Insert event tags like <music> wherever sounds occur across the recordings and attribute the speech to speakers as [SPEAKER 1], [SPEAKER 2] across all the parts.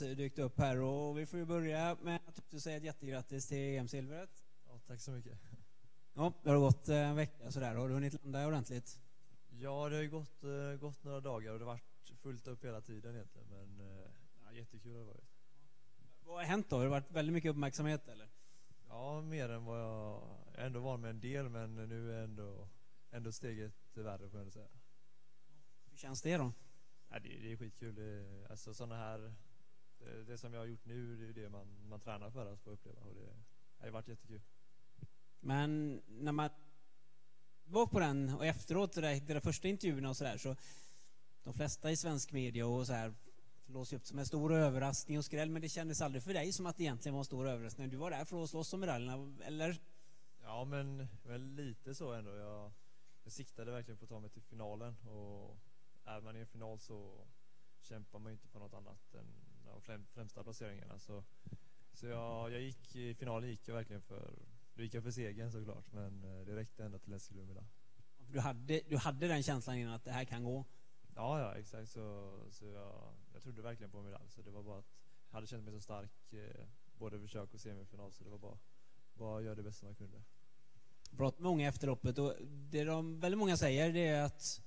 [SPEAKER 1] dykt upp här och vi får ju börja med att säga ett jättegrattis till EM-silvret.
[SPEAKER 2] Ja, tack så mycket.
[SPEAKER 1] Ja, det har gått en vecka sådär. Har du hunnit landa ordentligt?
[SPEAKER 2] Ja, det har ju gått, uh, gått några dagar och det har varit fullt upp hela tiden egentligen. Men uh, ja, jättekul har det varit.
[SPEAKER 1] Vad har hänt då? Har det varit väldigt mycket uppmärksamhet eller?
[SPEAKER 2] Ja, mer än vad jag... Jag är ändå van med en del, men nu är ändå, ändå steget värre får jag säga.
[SPEAKER 1] Hur känns det då?
[SPEAKER 2] Ja, det, det är skitkul. Det, alltså sådana här... Det, det, som jag har gjort nu, det är det man, man tränar för att få uppleva och det, det har varit jättekul.
[SPEAKER 1] Men när man var på den och efteråt, det där, där första intervjuerna och sådär, så de flesta i svensk media och så här låser upp som en stor överraskning och skräll, men det kändes aldrig för dig som att det egentligen var en stor överraskning. Du var där för att slåss om medaljerna, eller?
[SPEAKER 2] Ja, men, men lite så ändå. Jag, jag siktade verkligen på att ta mig till finalen och är man i en final så kämpar man inte för något annat än de främsta placeringarna. Så, så jag, jag gick i finalen gick jag verkligen för, då gick jag för segern såklart, men eh, det räckte ända till en silvermedalj.
[SPEAKER 1] Du hade, du hade den känslan innan att det här kan gå?
[SPEAKER 2] Ja, ja exakt. Så, så jag, jag trodde verkligen på medalj. Så det var bara att jag hade känt mig så stark eh, både försök och semifinal så det var bara, bara att göra det bästa man kunde.
[SPEAKER 1] Med många efter loppet och det de väldigt många säger det är att,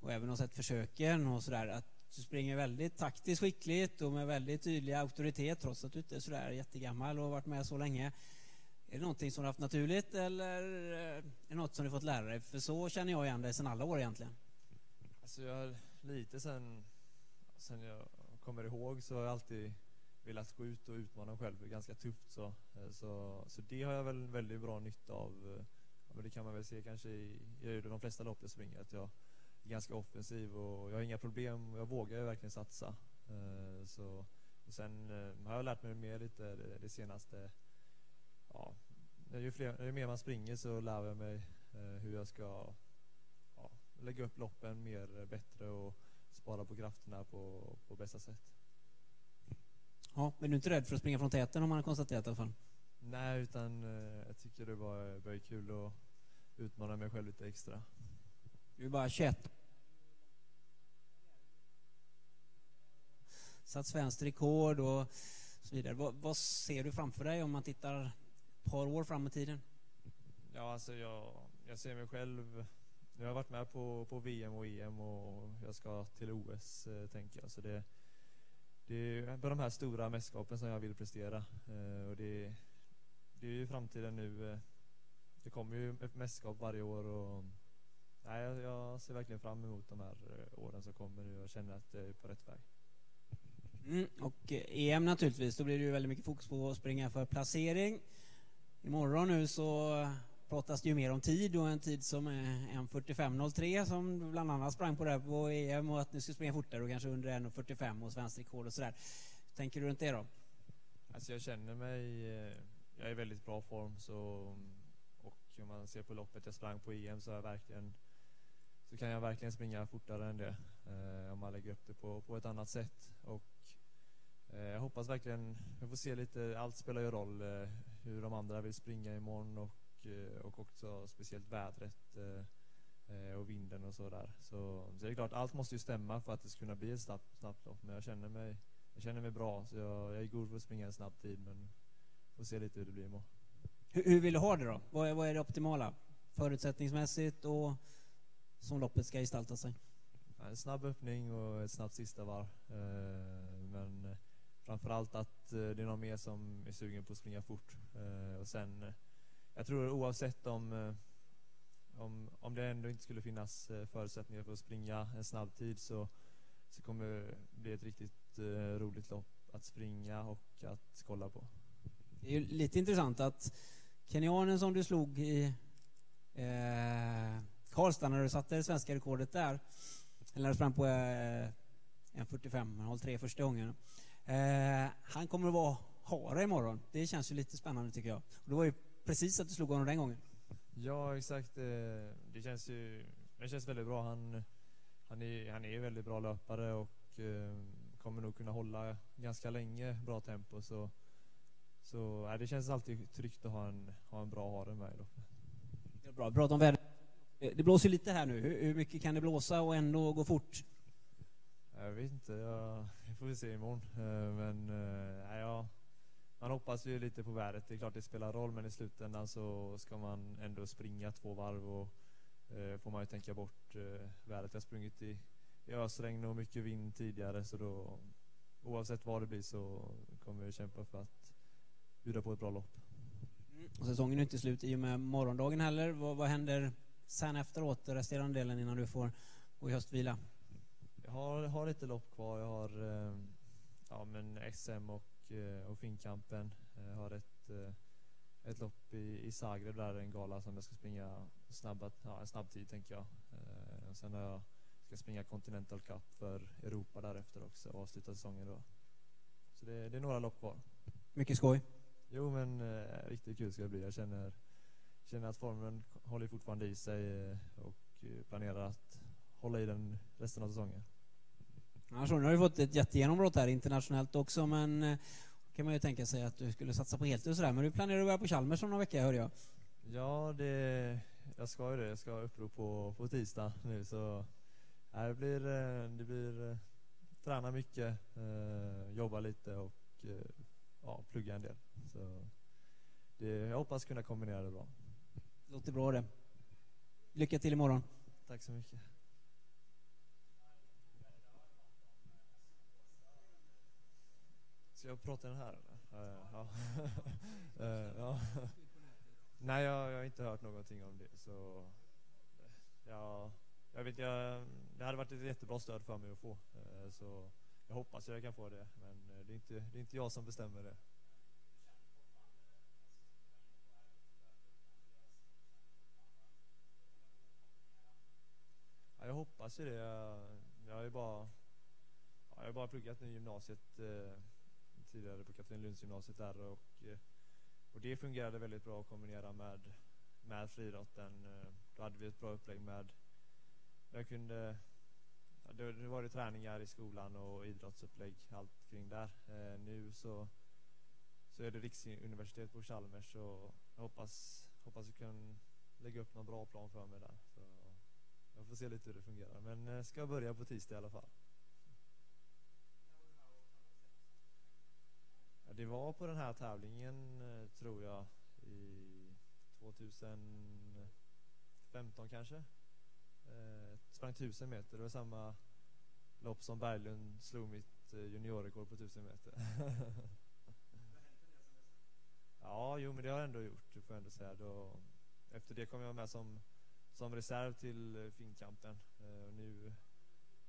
[SPEAKER 1] och även har sett försöken och sådär, att du springer väldigt taktiskt skickligt och med väldigt tydlig auktoritet trots att du inte är sådär jättegammal och har varit med så länge. Är det någonting som du haft naturligt eller eh, är det något som du fått lära dig? För så känner jag igen dig sedan alla år egentligen.
[SPEAKER 2] Alltså jag lite sen, sen jag kommer ihåg så har jag alltid velat gå ut och utmana mig själv ganska tufft så, eh, så, så det har jag väl väldigt bra nytta av. Eh, ja, det kan man väl se kanske i, i de flesta lopp jag springer att jag ganska offensiv och jag har inga problem. Jag vågar verkligen satsa. Eh, så, och sen eh, har jag lärt mig mer lite det, det senaste. Ja, ju, fler, ju mer man springer så lär jag mig eh, hur jag ska lägga upp loppen mer bättre och spara på krafterna på, på bästa sätt.
[SPEAKER 1] Ja, men du är inte rädd för att springa från täten om man har konstaterat i alla fall?
[SPEAKER 2] Nej, utan jag tycker det var, var kul att utmana mig själv lite extra.
[SPEAKER 1] Du är bara 21 satt svenskt rekord och så vidare. Vad, vad, ser du framför dig om man tittar ett par år fram i tiden?
[SPEAKER 2] Ja, alltså jag, jag ser mig själv nu har jag varit med på, på VM och EM och jag ska till OS, eh, tänker jag. Så det, det är på de här stora mästerskapen som jag vill prestera. Eh, och det, det är ju framtiden nu. Eh, det kommer ju mästerskap varje år och nej, jag, jag ser verkligen fram emot de här eh, åren som kommer nu och känner att jag är på rätt väg.
[SPEAKER 1] Mm, och EM naturligtvis, då blir det ju väldigt mycket fokus på att springa för placering. Imorgon nu så pratas det ju mer om tid och en tid som är 1.45.03 som bland annat sprang på det på EM och att nu ska springa fortare och kanske under 1.45 och svenskt rekord och sådär. Tänker du runt det då?
[SPEAKER 2] Alltså jag känner mig, eh, jag är i väldigt bra form så och om man ser på loppet jag sprang på EM så är jag verkligen så kan jag verkligen springa fortare än det eh, om man lägger upp det på, på ett annat sätt och eh, jag hoppas verkligen, jag får se lite, allt spelar ju roll eh, hur de andra vill springa imorgon och Eh, och också speciellt vädret eh, eh, och vinden och sådär. Så, så det är klart, allt måste ju stämma för att det ska kunna bli ett snabbt, snabbt lopp. Men jag känner mig, jag känner mig bra, så jag, jag är god för att springa en snabb tid, men får se lite hur det blir imorgon.
[SPEAKER 1] Hur, hur vill du ha det då? Vad är, vad är det optimala? Förutsättningsmässigt och som loppet ska gestalta sig?
[SPEAKER 2] En snabb öppning och ett snabbt sista varv. Men framförallt att det är någon mer som är sugen på att springa fort. Och sen jag tror oavsett om, eh, om, om det ändå inte skulle finnas eh, förutsättningar för att springa en snabb tid så, så kommer det bli ett riktigt roligt lopp att springa och att kolla på.
[SPEAKER 1] Det är ju lite intressant att kenyanen som du slog i eh, Karlstad när du satte det svenska rekordet där, eller när du sprang på eh, 1.45, första gången. Eh, han kommer att vara hare imorgon. Det känns ju lite spännande tycker jag. Och det var ju precis att du slog honom den gången.
[SPEAKER 2] Ja, exakt. Eh, det känns ju det känns väldigt bra. Han, han, är, han är väldigt bra löpare och eh, kommer nog kunna hålla ganska länge bra tempo. Så, så det känns alltid tryggt att ha en, ha en bra hare med loppet.
[SPEAKER 1] Bra, bra om vädret. Det blåser lite här nu. Hur, mycket kan det blåsa och ändå gå fort?
[SPEAKER 2] Eh, Jag vet inte, jag, jag får se imorgon. Eh, men eh, ja, man hoppas ju lite på vädret. Det är klart det spelar roll, men i slutändan så ska man ändå springa två varv och eh, får man ju tänka bort eh, vädret. Jag har sprungit i, i ösregn och mycket vind tidigare, så då oavsett vad det blir så kommer jag kämpa för att bjuda på ett bra lopp.
[SPEAKER 1] Mm. Och säsongen är inte slut i och med morgondagen heller. Vad, vad händer sen efteråt, resterande delen innan du får gå i höstvila?
[SPEAKER 2] Jag har, har lite lopp kvar. Jag har eh, ja, men SM och, eh, och Finnkampen. Jag har ett, eh, ett lopp i, i Zagreb där, en gala som jag ska springa snabba, ja, en snabb tid tänker jag. Sen har jag, ska springa Continental Cup för Europa därefter också och avsluta säsongen då. Så det, det är några lopp kvar.
[SPEAKER 1] Mycket skoj?
[SPEAKER 2] Jo men eh, riktigt kul ska det bli. Jag känner, känner att formen håller fortfarande i sig och planerar att hålla i den resten av säsongen.
[SPEAKER 1] Annars nu har du fått ett jättegenombrott här internationellt också, men eh, kan man ju tänka sig att du skulle satsa på heltid och sådär. Men du planerar att börja på Chalmers om några veckor, hörde jag.
[SPEAKER 2] Ja, det, jag ska ju det. Jag ska ha upprop på, på tisdag nu, så det blir, eh, det blir eh, träna mycket, jobba lite och ja, plugga en del. Så det, jag hoppas kunna kombinera det bra.
[SPEAKER 1] Låter bra det. Lycka till imorgon.
[SPEAKER 2] Tack så mycket. Ska jag prata i den här eller? Eh, ja. <laughs> Eh, ja. Nej, jag, jag, har inte hört någonting om det. Så, eh, ja, jag vet, jag, det hade varit ett jättebra stöd för mig att få. Så jag hoppas jag kan få det. Men det är inte, det är inte jag som bestämmer det. Hoppas ju det. Jag har ju bara, jag har bara pluggat nu i gymnasiet eh, tidigare på Katrinlundsgymnasiet där och, eh, och det fungerade väldigt bra att kombinera med, med friidrotten. Eh, då hade vi ett bra upplägg med, jag kunde, det, var det träningar i skolan och idrottsupplägg, allt kring där. Eh, nu så, så är det riksuniversitet på Chalmers och jag hoppas, hoppas jag kan lägga upp någon bra plan för mig där. Så jag får se lite hur det fungerar, men eh, ska börja på tisdag i alla fall. det var på den här tävlingen, eh, tror jag, i 2015 kanske. Eh, sprang 1000 meter, det var samma lopp som Berglund slog mitt eh, juniorrekord på 1000 meter. <laughs> ja, jo men det har jag ändå gjort, det får jag ändå säga. Då, efter det kom jag med som, som reserv till eh, finkampen. Finnkampen. Och nu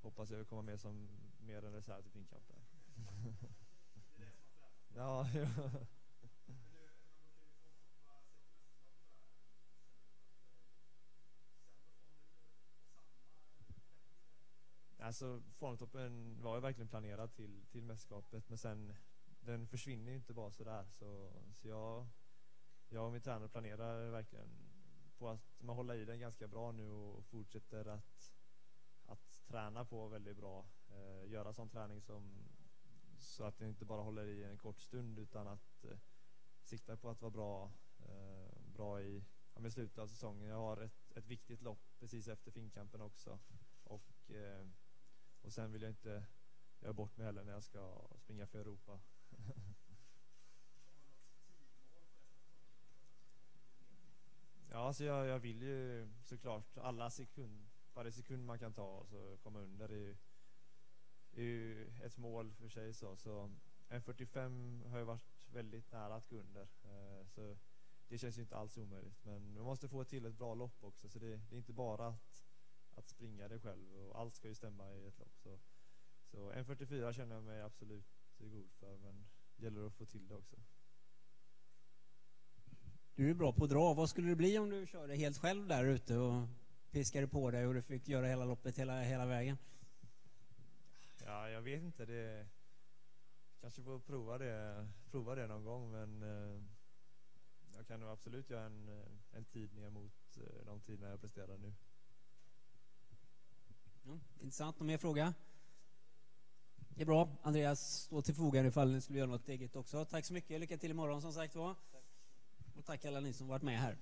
[SPEAKER 2] hoppas jag komma med som mer än reserv till Finnkampen. <laughs> Ja, <laughs> ja. Alltså formtoppen var ju verkligen planerad till, till mästerskapet men sen den försvinner ju inte bara sådär så, så jag, jag och min tränare planerar verkligen på att man håller i den ganska bra nu och fortsätter att, att träna på väldigt bra. Eh, göra sån träning som så att det inte bara håller i en kort stund utan att eh, sikta på att vara bra, eh, bra i ja, slutet av säsongen. Jag har ett, ett viktigt lopp precis efter Finnkampen också. Och, eh, och sen vill jag inte göra bort mig heller när jag ska springa för Europa. <laughs> alltså jag, jag vill ju såklart alla sekund, varje sekund man kan ta och så komma under är är ju ett mål för sig så. Så en 45 har ju varit väldigt nära att gå under. Eh, så det känns ju inte alls omöjligt. Men man måste få till ett bra lopp också. Så det, det, är inte bara att, att springa det själv. Och allt ska ju stämma i ett lopp. Så, så en 44 känner jag mig absolut god för. Men det gäller att få till det också.
[SPEAKER 1] Du är bra på att dra. Vad skulle det bli om du körde helt själv där ute och piskade på dig och du fick göra hela loppet hela, hela vägen?
[SPEAKER 2] Ja, jag vet inte. Det kanske får prova det, prova det någon gång, men eh, jag kan nog absolut göra en, en tid ner mot eh, de tiderna jag presterar nu.
[SPEAKER 1] Ja, intressant. Någon mer fråga? Det är bra. Andreas står till förfogande ifall ni skulle göra något eget också. Tack så mycket. Lycka till imorgon som sagt var. Och tack alla ni som varit med här.